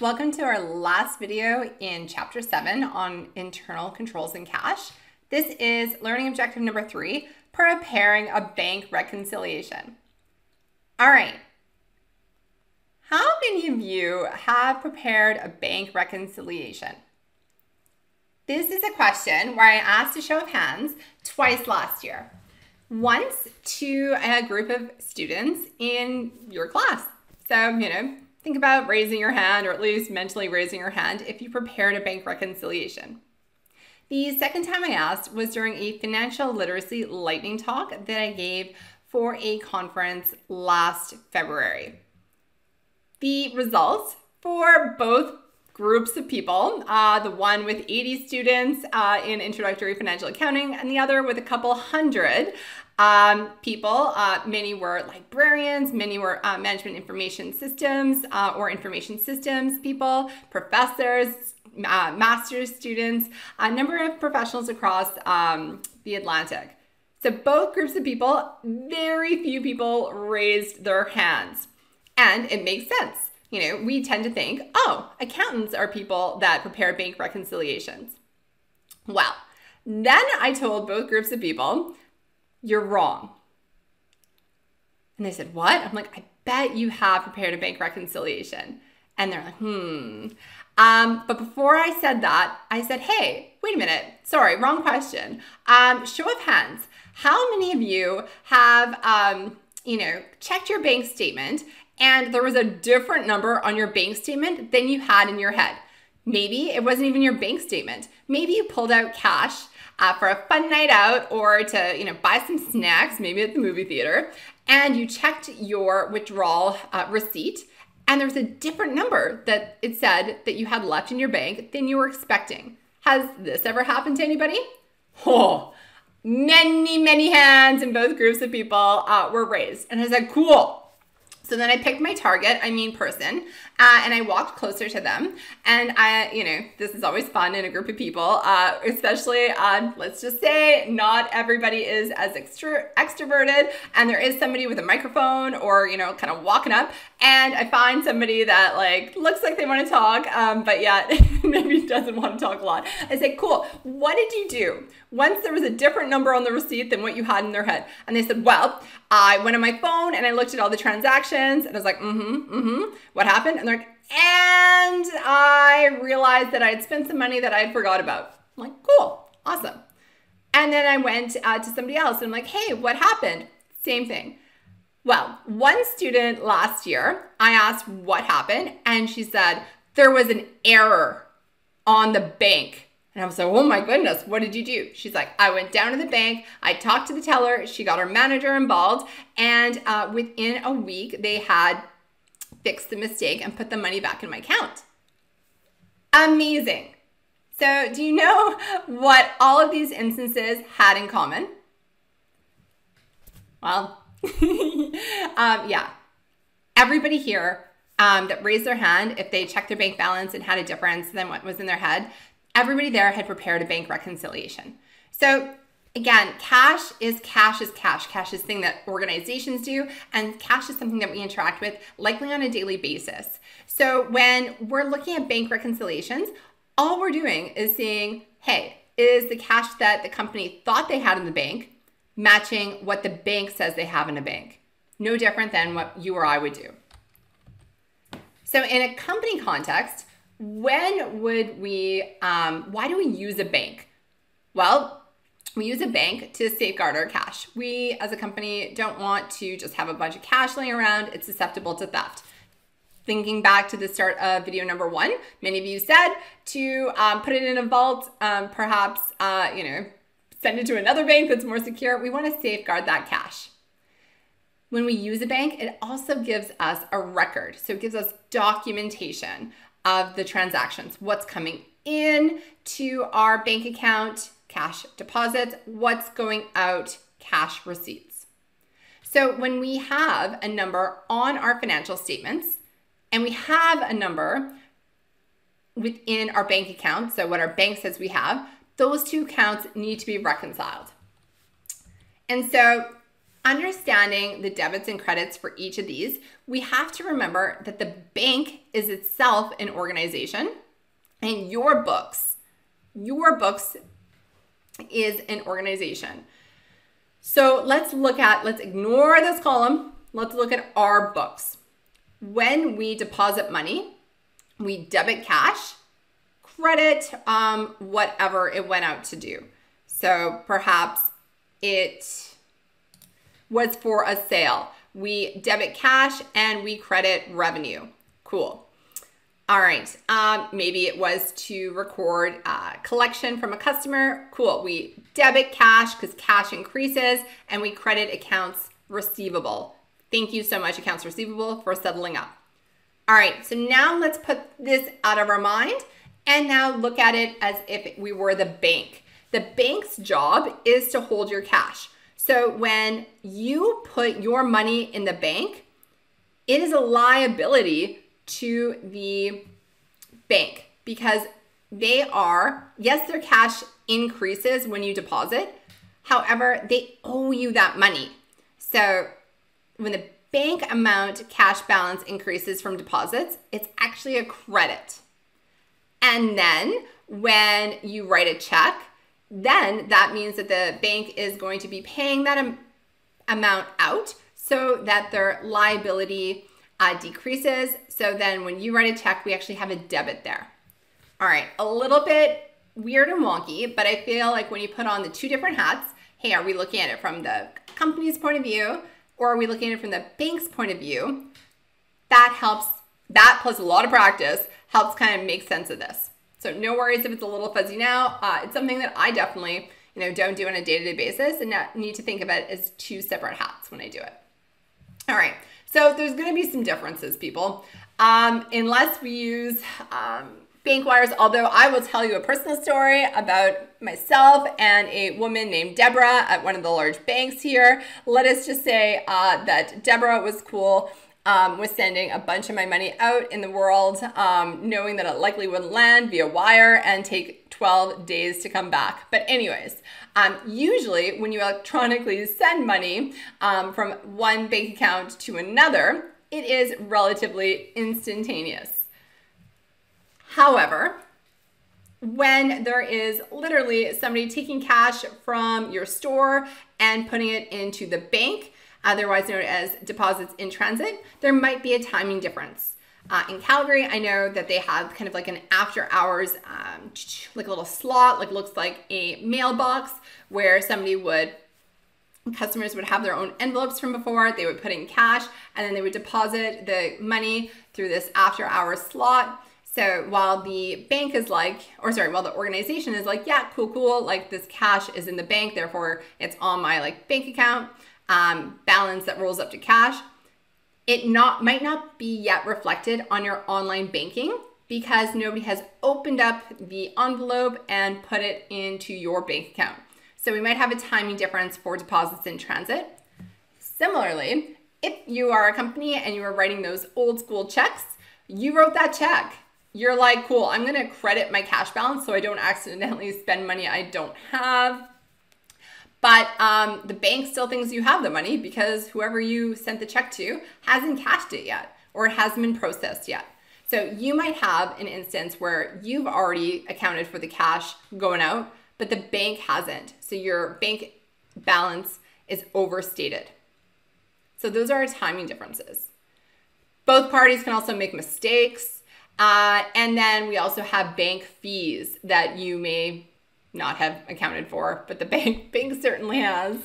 Welcome to our last video in chapter seven on internal controls and cash. This is learning objective number three, preparing a bank reconciliation. All right. How many of you have prepared a bank reconciliation? This is a question where I asked a show of hands twice last year. Once to a group of students in your class. So, you know, think about raising your hand or at least mentally raising your hand if you prepared a bank reconciliation. The second time I asked was during a financial literacy lightning talk that I gave for a conference last February. The results for both groups of people, uh, the one with 80 students uh, in introductory financial accounting and the other with a couple hundred um, people. Uh, many were librarians, many were uh, management information systems uh, or information systems people, professors, master's students, a number of professionals across um, the Atlantic. So both groups of people, very few people raised their hands. And it makes sense you know, we tend to think, oh, accountants are people that prepare bank reconciliations. Well, then I told both groups of people, you're wrong. And they said, what? I'm like, I bet you have prepared a bank reconciliation. And they're like, hmm. Um, but before I said that, I said, hey, wait a minute. Sorry, wrong question. Um, show of hands. How many of you have, um, you know, checked your bank statement and there was a different number on your bank statement than you had in your head. Maybe it wasn't even your bank statement. Maybe you pulled out cash uh, for a fun night out or to, you know, buy some snacks, maybe at the movie theater, and you checked your withdrawal uh, receipt and there was a different number that it said that you had left in your bank than you were expecting. Has this ever happened to anybody? Oh, many, many hands in both groups of people uh, were raised. And I said, cool, so then I picked my target, I mean person, uh, and I walked closer to them. And I, you know, this is always fun in a group of people, uh, especially, uh, let's just say, not everybody is as extro extroverted, and there is somebody with a microphone or, you know, kind of walking up, and I find somebody that like looks like they want to talk, um, but yet maybe doesn't want to talk a lot. I say, cool, what did you do? Once there was a different number on the receipt than what you had in their head. And they said, well, I went on my phone and I looked at all the transactions and I was like, mm-hmm, mm-hmm. What happened? And and I realized that I had spent some money that I forgot about. I'm like, cool, awesome. And then I went uh, to somebody else and I'm like, hey, what happened? Same thing. Well, one student last year, I asked what happened, and she said there was an error on the bank. And I was like, oh my goodness, what did you do? She's like, I went down to the bank, I talked to the teller, she got her manager involved, and uh, within a week, they had fixed the mistake and put the money back in my account. Amazing. So, do you know what all of these instances had in common? Well, um, yeah. Everybody here um, that raised their hand, if they checked their bank balance and had a difference than what was in their head, everybody there had prepared a bank reconciliation. So again, cash is cash is cash. Cash is thing that organizations do, and cash is something that we interact with likely on a daily basis. So when we're looking at bank reconciliations, all we're doing is saying, hey, is the cash that the company thought they had in the bank matching what the bank says they have in a bank. No different than what you or I would do. So in a company context, when would we, um, why do we use a bank? Well, we use a bank to safeguard our cash. We as a company don't want to just have a bunch of cash laying around. It's susceptible to theft. Thinking back to the start of video number one, many of you said to um, put it in a vault, um, perhaps, uh, you know, send it to another bank that's more secure. We want to safeguard that cash. When we use a bank, it also gives us a record. So it gives us documentation of the transactions, what's coming in to our bank account, cash deposits, what's going out, cash receipts. So when we have a number on our financial statements and we have a number within our bank account, so what our bank says we have, those two counts need to be reconciled. And so understanding the debits and credits for each of these, we have to remember that the bank is itself an organization and your books, your books is an organization. So let's look at, let's ignore this column. Let's look at our books. When we deposit money, we debit cash, credit um, whatever it went out to do. So perhaps it was for a sale. We debit cash and we credit revenue. Cool. All right, um, maybe it was to record a collection from a customer. Cool, we debit cash because cash increases and we credit accounts receivable. Thank you so much, accounts receivable, for settling up. All right, so now let's put this out of our mind and now look at it as if we were the bank. The bank's job is to hold your cash. So when you put your money in the bank, it is a liability to the bank because they are, yes, their cash increases when you deposit. However, they owe you that money. So when the bank amount cash balance increases from deposits, it's actually a credit. And then when you write a check, then that means that the bank is going to be paying that am- amount out so that their liability uh, decreases. So then when you write a check, we actually have a debit there. All right, a little bit weird and wonky, but I feel like when you put on the two different hats, hey, are we looking at it from the company's point of view or are we looking at it from the bank's point of view? That helps, that plus a lot of practice helps kind of make sense of this. So no worries if it's a little fuzzy now. Uh, it's something that I definitely, you know, don't do on a day-to-day basis and need to think of it as two separate hats when I do it. All right. So there's going to be some differences, people. Um, unless we use um, bank wires, although I will tell you a personal story about myself and a woman named Deborah at one of the large banks here. Let us just say uh, that Deborah was cool um, with sending a bunch of my money out in the world, um, knowing that it likely wouldn't land via wire and take 12 days to come back. But anyways, um, usually when you electronically send money um, from one bank account to another, it is relatively instantaneous. However, when there is literally somebody taking cash from your store and putting it into the bank, otherwise known as deposits in transit, there might be a timing difference. Uh, in Calgary, I know that they have kind of like an after hours, um, like a little slot, like looks like a mailbox where somebody would, customers would have their own envelopes from before, they would put in cash, and then they would deposit the money through this after hours slot. So while the bank is like, or sorry, while the organization is like, yeah, cool, cool, like this cash is in the bank, therefore it's on my like bank account um, balance that rolls up to cash it not might not be yet reflected on your online banking because nobody has opened up the envelope and put it into your bank account. So we might have a timing difference for deposits in transit. Similarly, if you are a company and you are writing those old school checks, you wrote that check. You're like, cool, I'm gonna credit my cash balance so I don't accidentally spend money I don't have. But um, the bank still thinks you have the money because whoever you sent the check to hasn't cashed it yet or it hasn't been processed yet. So you might have an instance where you've already accounted for the cash going out, but the bank hasn't. So your bank balance is overstated. So those are timing differences. Both parties can also make mistakes. Uh, and then we also have bank fees that you may not have accounted for, but the bank bank certainly has.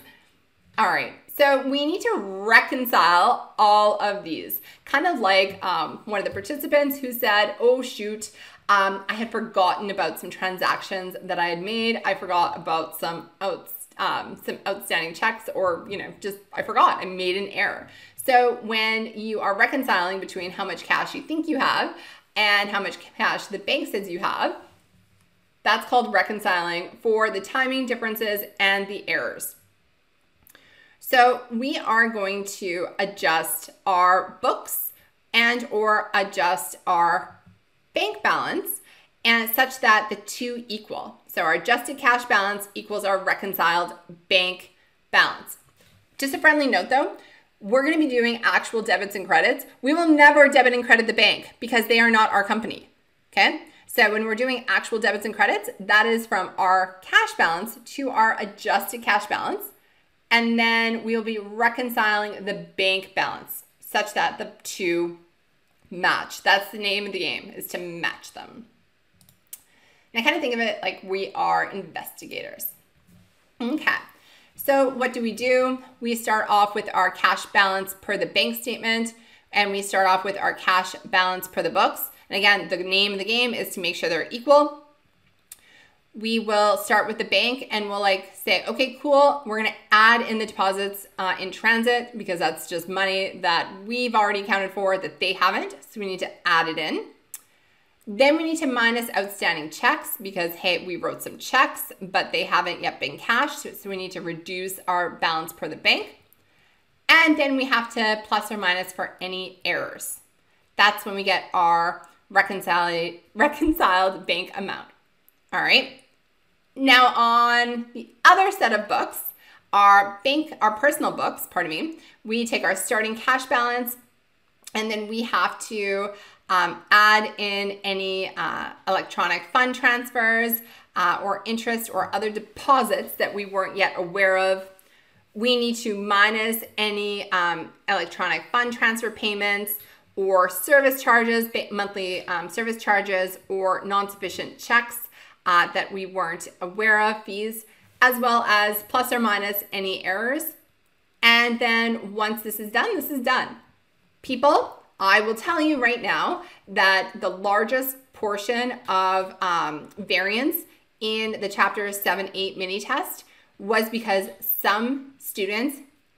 All right, so we need to reconcile all of these. Kind of like um, one of the participants who said, oh shoot, um, I had forgotten about some transactions that I had made. I forgot about some outs, um, some outstanding checks or, you know, just I forgot, I made an error. So when you are reconciling between how much cash you think you have and how much cash the bank says you have, that's called reconciling for the timing differences and the errors. So we are going to adjust our books and or adjust our bank balance and such that the two equal. So our adjusted cash balance equals our reconciled bank balance. Just a friendly note though, we're going to be doing actual debits and credits. We will never debit and credit the bank because they are not our company. Okay? So when we're doing actual debits and credits, that is from our cash balance to our adjusted cash balance. And then we'll be reconciling the bank balance such that the two match. That's the name of the game is to match them. And I kind of think of it like we are investigators. Okay. So what do we do? We start off with our cash balance per the bank statement and we start off with our cash balance per the books. And again, the name of the game is to make sure they're equal. We will start with the bank and we'll like say, okay, cool. We're gonna add in the deposits uh, in transit because that's just money that we've already accounted for that they haven't. So we need to add it in. Then we need to minus outstanding checks because, hey, we wrote some checks, but they haven't yet been cashed. So we need to reduce our balance per the bank. And then we have to plus or minus for any errors. That's when we get our reconciled, reconciled bank amount. All right. Now on the other set of books, our bank, our personal books, pardon me, we take our starting cash balance and then we have to um, add in any uh, electronic fund transfers uh, or interest or other deposits that we weren't yet aware of. We need to minus any um, electronic fund transfer payments or service charges, monthly um, service charges, or non sufficient checks uh, that we weren't aware of, fees, as well as plus or minus any errors. And then once this is done, this is done. People, I will tell you right now that the largest portion of um, variance in the chapter 7 8 mini test was because some students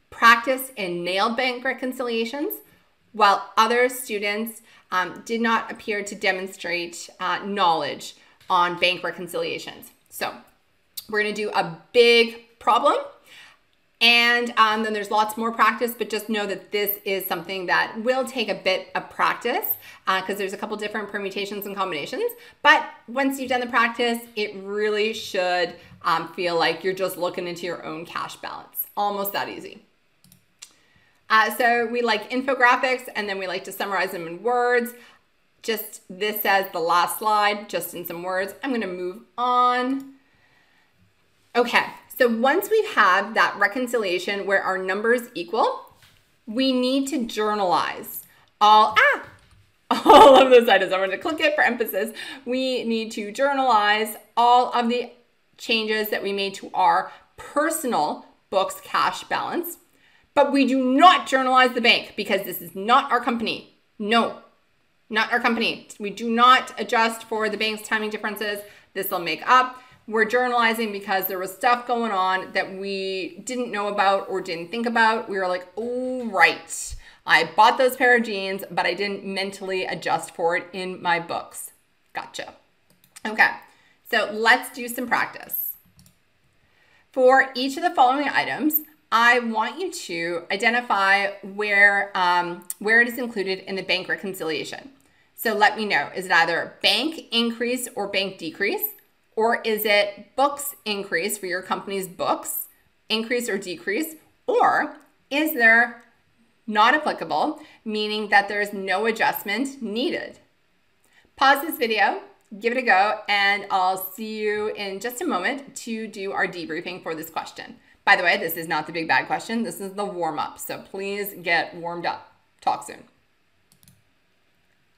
practiced and nailed bank reconciliations while other students um, did not appear to demonstrate uh, knowledge on bank reconciliations. So we're going to do a big problem and um, then there's lots more practice, but just know that this is something that will take a bit of practice because uh, there's a couple different permutations and combinations. But once you've done the practice, it really should um, feel like you're just looking into your own cash balance. Almost that easy. Uh, so we like infographics and then we like to summarize them in words. Just this says the last slide, just in some words. I'm gonna move on. Okay, so once we've had that reconciliation where our numbers equal, we need to journalize all, ah, all of those items. I'm going to click it for emphasis. We need to journalize all of the changes that we made to our personal books cash balance, but we do not journalize the bank because this is not our company. No, not our company. We do not adjust for the bank's timing differences. This will make up. We're journalizing because there was stuff going on that we didn't know about or didn't think about. We were like, oh, right. I bought those pair of jeans, but I didn't mentally adjust for it in my books. Gotcha. Okay, so let's do some practice. For each of the following items, I want you to identify where, um, where it is included in the bank reconciliation. So let me know, is it either bank increase or bank decrease? Or is it books increase for your company's books, increase or decrease? Or is there not applicable, meaning that there's no adjustment needed? Pause this video, give it a go, and I'll see you in just a moment to do our debriefing for this question. By the way, this is not the big bad question. This is the warm up. So please get warmed up. Talk soon.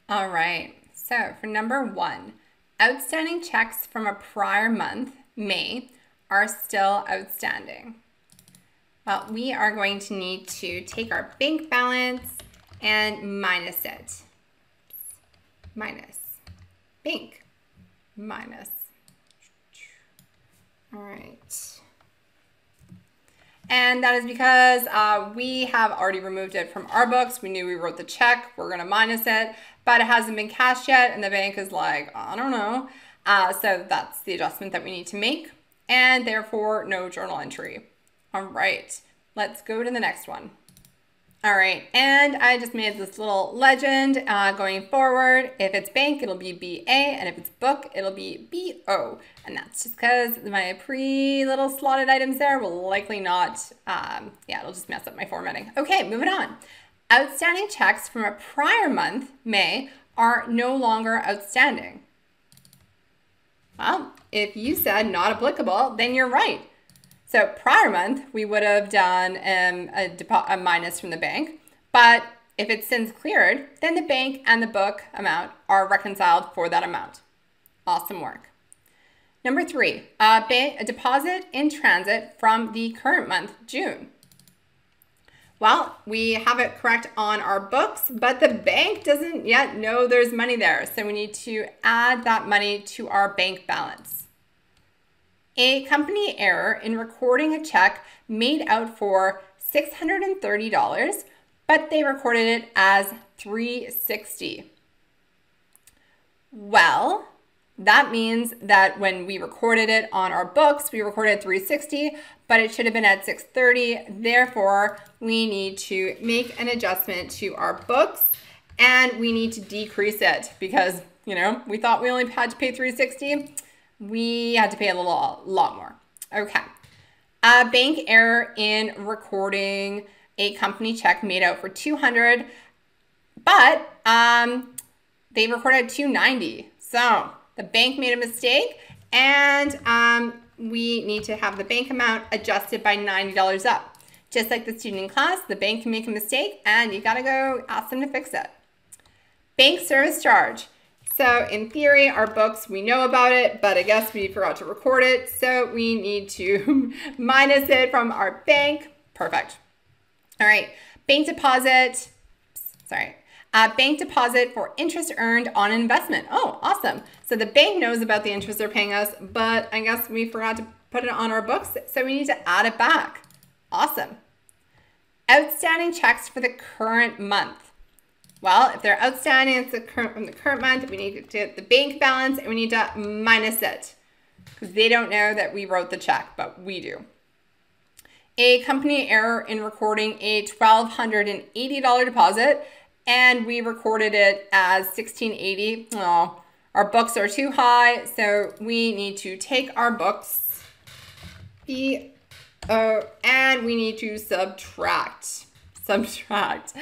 All right. So for number one, Outstanding checks from a prior month, May, are still outstanding. Well, we are going to need to take our bank balance and minus it. Minus. Bank. Minus. All right. And that is because uh, we have already removed it from our books. We knew we wrote the check. We're going to minus it but it hasn't been cashed yet. And the bank is like, I don't know. Uh, so that's the adjustment that we need to make. And therefore, no journal entry. All right, let's go to the next one. All right, and I just made this little legend uh, going forward. If it's bank, it'll be BA, and if it's book, it'll be BO. And that's just because my pre little slotted items there will likely not, um, yeah, it'll just mess up my formatting. Okay, moving on. Outstanding checks from a prior month, May, are no longer outstanding. Well, if you said not applicable, then you're right. So prior month, we would have done um, a, a minus from the bank. But if it's since cleared, then the bank and the book amount are reconciled for that amount. Awesome work. Number three, a, a deposit in transit from the current month, June. Well, we have it correct on our books, but the bank doesn't yet know there's money there. So we need to add that money to our bank balance a company error in recording a check made out for $630, but they recorded it as 360. Well, that means that when we recorded it on our books, we recorded 360, but it should have been at 630. Therefore, we need to make an adjustment to our books and we need to decrease it because, you know, we thought we only had to pay 360 we had to pay a little lot more. Okay. A bank error in recording a company check made out for 200, but um, they recorded 290. So the bank made a mistake and um, we need to have the bank amount adjusted by $90 up. Just like the student in class, the bank can make a mistake and you gotta go ask them to fix it. Bank service charge. So in theory, our books, we know about it, but I guess we forgot to record it. So we need to minus it from our bank. Perfect. All right, bank deposit, sorry, uh, bank deposit for interest earned on investment. Oh, awesome. So the bank knows about the interest they're paying us, but I guess we forgot to put it on our books, so we need to add it back. Awesome. Outstanding checks for the current month. Well, if they're outstanding it's the current, from the current month, we need to get the bank balance and we need to minus it because they don't know that we wrote the check, but we do. A company error in recording a $1,280 deposit and we recorded it as 1680. Oh, our books are too high, so we need to take our books the, uh, and we need to subtract. Subtract.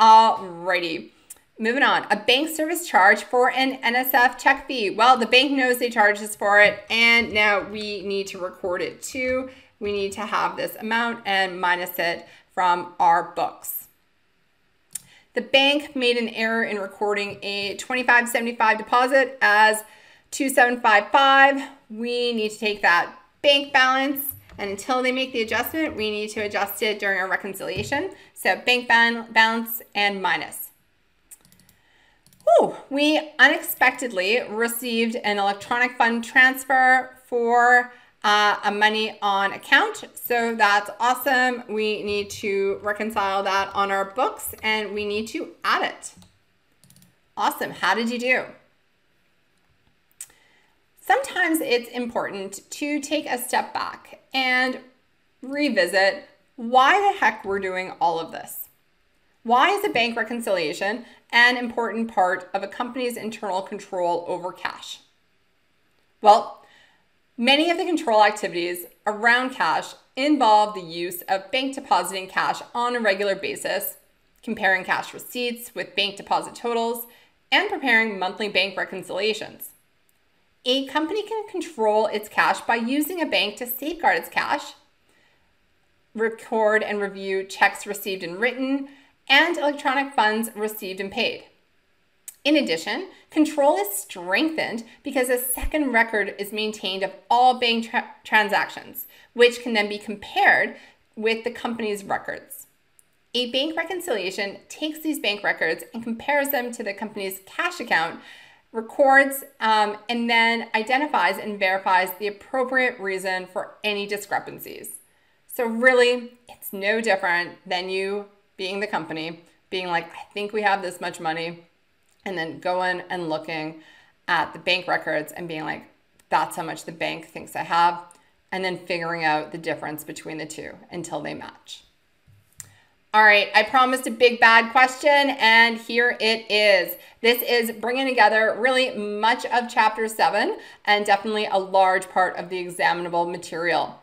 Alrighty. Moving on, a bank service charge for an NSF check fee. Well, the bank knows they charged us for it, and now we need to record it too. We need to have this amount and minus it from our books. The bank made an error in recording a 2575 deposit as 2755. We need to take that bank balance and until they make the adjustment, we need to adjust it during our reconciliation. So bank balance and minus. Whew, we unexpectedly received an electronic fund transfer for uh, a money on account. So that's awesome. We need to reconcile that on our books and we need to add it. Awesome. How did you do? Sometimes it's important to take a step back and revisit why the heck we're doing all of this. Why is a bank reconciliation an important part of a company's internal control over cash? Well, many of the control activities around cash involve the use of bank depositing cash on a regular basis, comparing cash receipts with bank deposit totals, and preparing monthly bank reconciliations. A company can control its cash by using a bank to safeguard its cash, record and review checks received and written, and electronic funds received and paid. In addition, control is strengthened because a second record is maintained of all bank tra transactions, which can then be compared with the company's records. A bank reconciliation takes these bank records and compares them to the company's cash account records, um, and then identifies and verifies the appropriate reason for any discrepancies. So, really, it's no different than you being the company, being like, I think we have this much money, and then going and looking at the bank records and being like, that's how much the bank thinks I have, and then figuring out the difference between the two until they match. All right, I promised a big bad question, and here it is. This is bringing together really much of chapter seven and definitely a large part of the examinable material,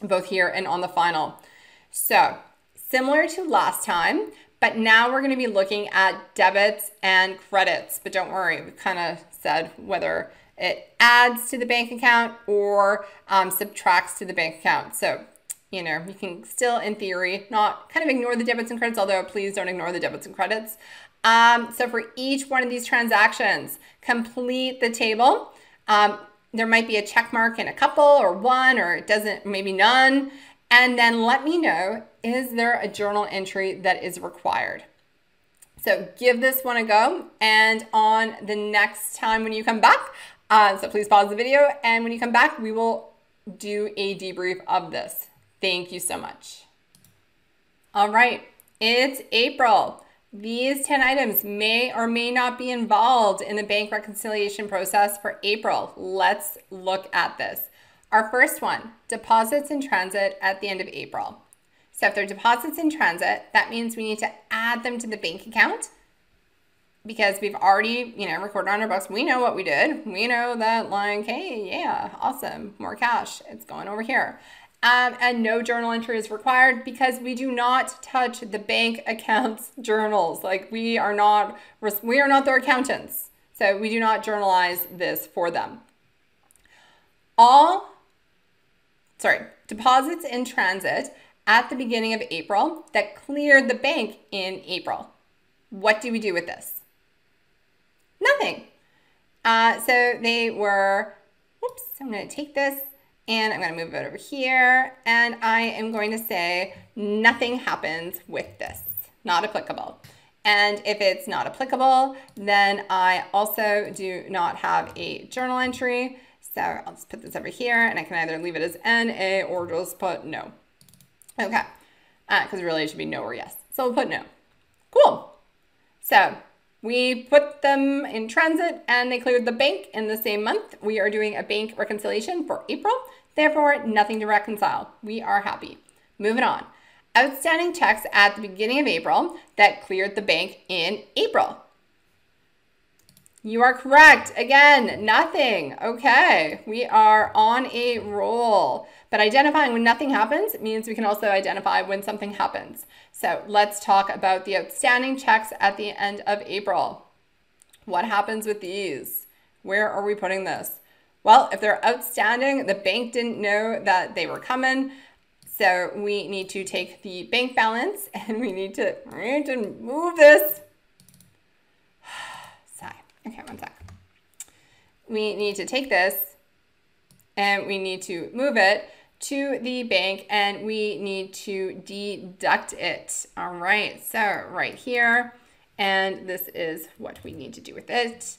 both here and on the final. So, similar to last time, but now we're going to be looking at debits and credits. But don't worry, we kind of said whether it adds to the bank account or um, subtracts to the bank account. So you know, you can still, in theory, not kind of ignore the debits and credits, although please don't ignore the debits and credits. Um, so for each one of these transactions, complete the table. Um, there might be a check mark in a couple or one, or it doesn't, maybe none. And then let me know, is there a journal entry that is required? So give this one a go. And on the next time when you come back, uh, so please pause the video. And when you come back, we will do a debrief of this. Thank you so much. All right, it's April. These 10 items may or may not be involved in the bank reconciliation process for April. Let's look at this. Our first one, deposits in transit at the end of April. So if they're deposits in transit, that means we need to add them to the bank account because we've already, you know, recorded on our books. We know what we did. We know that like, hey, yeah, awesome, more cash. It's going over here um, and no journal entry is required because we do not touch the bank accounts journals. Like we are not, we are not their accountants. So we do not journalize this for them. All, sorry, deposits in transit at the beginning of April that cleared the bank in April. What do we do with this? Nothing. Uh, so they were, oops, I'm going to take this and I'm going to move it over here. And I am going to say nothing happens with this. Not applicable. And if it's not applicable, then I also do not have a journal entry. So I'll just put this over here and I can either leave it as NA or just put no. Okay, because uh, really it should be no or yes. So we'll put no. Cool. So we put them in transit and they cleared the bank in the same month. We are doing a bank reconciliation for April. Therefore, nothing to reconcile. We are happy. Moving on. Outstanding checks at the beginning of April that cleared the bank in April. You are correct. Again, nothing. Okay, we are on a roll. But identifying when nothing happens means we can also identify when something happens. So let's talk about the outstanding checks at the end of April. What happens with these? Where are we putting this? Well, if they're outstanding, the bank didn't know that they were coming. So we need to take the bank balance and we need to, we need to move this Okay, one sec. We need to take this and we need to move it to the bank and we need to deduct it. All right, so right here, and this is what we need to do with it.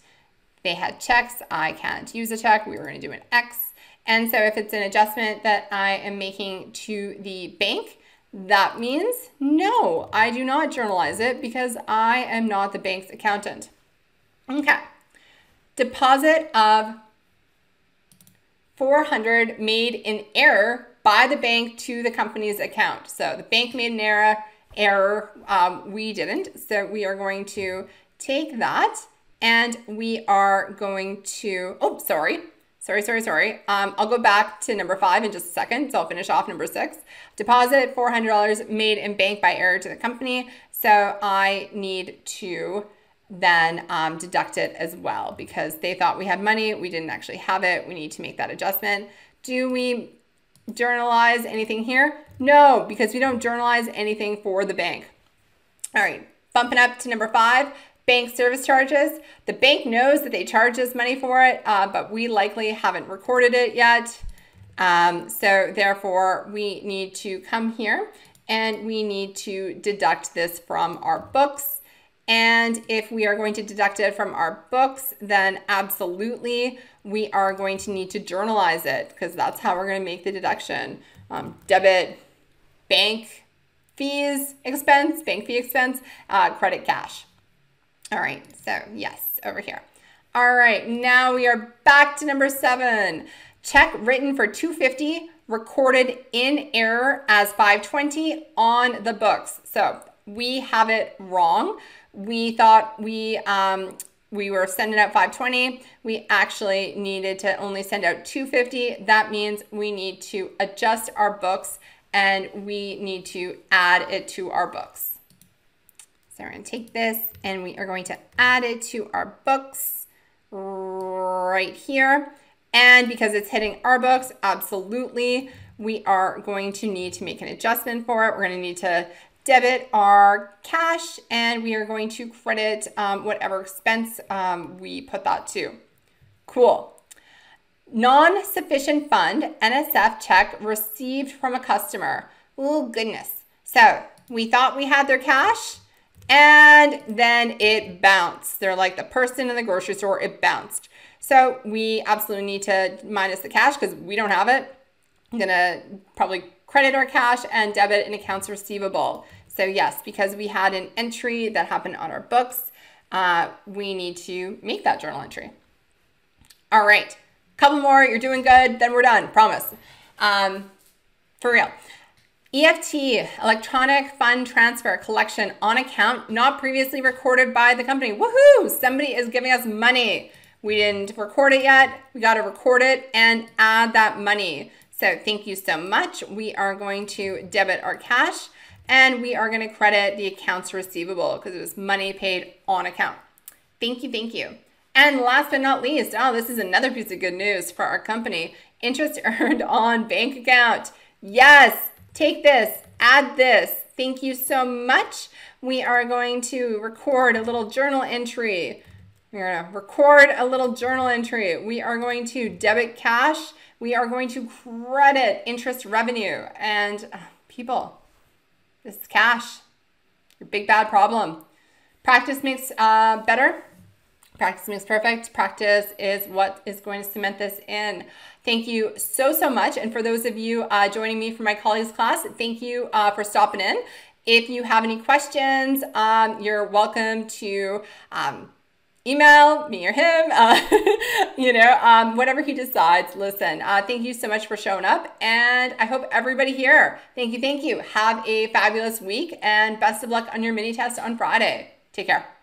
They had checks, I can't use a check, we were gonna do an X. And so if it's an adjustment that I am making to the bank, that means no, I do not journalize it because I am not the bank's accountant. Okay. Deposit of 400 made in error by the bank to the company's account. So the bank made an error, error um, we didn't. So we are going to take that and we are going to, oh, sorry, sorry, sorry, sorry. Um, I'll go back to number five in just a second. So I'll finish off number six. Deposit $400 made in bank by error to the company. So I need to then um, deduct it as well because they thought we had money. We didn't actually have it. We need to make that adjustment. Do we journalize anything here? No, because we don't journalize anything for the bank. All right, bumping up to number five, bank service charges. The bank knows that they charge us money for it, uh, but we likely haven't recorded it yet. Um, so therefore, we need to come here and we need to deduct this from our books. And if we are going to deduct it from our books, then absolutely we are going to need to journalize it because that's how we're going to make the deduction. Um, debit, bank fees expense, bank fee expense, uh, credit cash. All right, so yes, over here. All right, now we are back to number seven. Check written for 250 recorded in error as 520 on the books. So we have it wrong. We thought we um, we were sending out 520. We actually needed to only send out 250. That means we need to adjust our books and we need to add it to our books. So we're to take this and we are going to add it to our books right here. And because it's hitting our books, absolutely, we are going to need to make an adjustment for it. We're going to need to debit our cash and we are going to credit um, whatever expense um, we put that to. Cool. Non-sufficient fund, NSF check received from a customer. Oh, goodness. So we thought we had their cash and then it bounced. They're like the person in the grocery store, it bounced. So we absolutely need to minus the cash because we don't have it. I'm gonna probably credit or cash and debit and accounts receivable. So yes, because we had an entry that happened on our books, uh, we need to make that journal entry. All right, couple more, you're doing good, then we're done, promise. Um, for real. EFT, electronic fund transfer collection on account not previously recorded by the company. Woohoo! Somebody is giving us money. We didn't record it yet. We got to record it and add that money. So thank you so much. We are going to debit our cash and we are going to credit the accounts receivable because it was money paid on account. Thank you, thank you. And last but not least, oh, this is another piece of good news for our company. Interest earned on bank account. Yes, take this, add this. Thank you so much. We are going to record a little journal entry. We're to record a little journal entry. We are going to debit cash. We are going to credit interest revenue. And uh, people, this is cash. Your big bad problem. Practice makes uh, better. Practice makes perfect. Practice is what is going to cement this in. Thank you so, so much. And for those of you uh, joining me for my colleagues class, thank you uh, for stopping in. If you have any questions, um, you're welcome to um, email me or him, uh, you know, um, whatever he decides. Listen, uh, thank you so much for showing up. And I hope everybody here, thank you, thank you. Have a fabulous week and best of luck on your mini test on Friday. Take care.